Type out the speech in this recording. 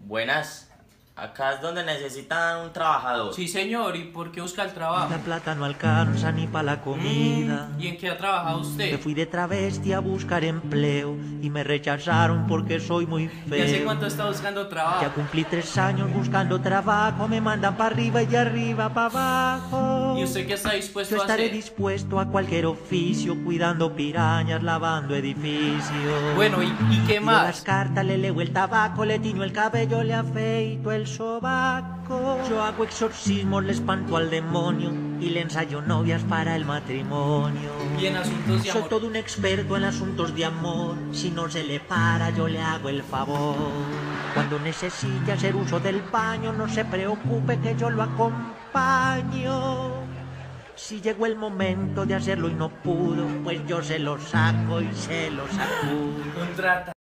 Buenas. Acá es donde necesitan un trabajador. Sí, señor, ¿y por qué busca el trabajo? La plata no alcanza ni para la comida. ¿Y en qué ha trabajado Me usted? fui de travesti a buscar empleo y me rechazaron porque soy muy ¿Y hace feo. cuánto está buscando Ya trabajo? cumplí tres años buscando trabajo, me mandan para arriba y de arriba para abajo. ¿Y usted qué está dispuesto Yo a estaré hacer? dispuesto a cualquier oficio, cuidando pirañas, lavando edificios. Bueno, ¿y, y qué Tiro las más? cartas, le leo el tabaco, le tiño el cabello, le afeito el sobaco. Yo hago exorcismos, le espanto al demonio y le ensayo novias para el matrimonio. Y en asuntos de Soy amor. todo un experto en asuntos de amor. Si no se le para, yo le hago el favor. Cuando necesite hacer uso del baño, no se preocupe que yo lo acompaño. Si llegó el momento de hacerlo y no pudo, pues yo se lo saco y se lo sacudo.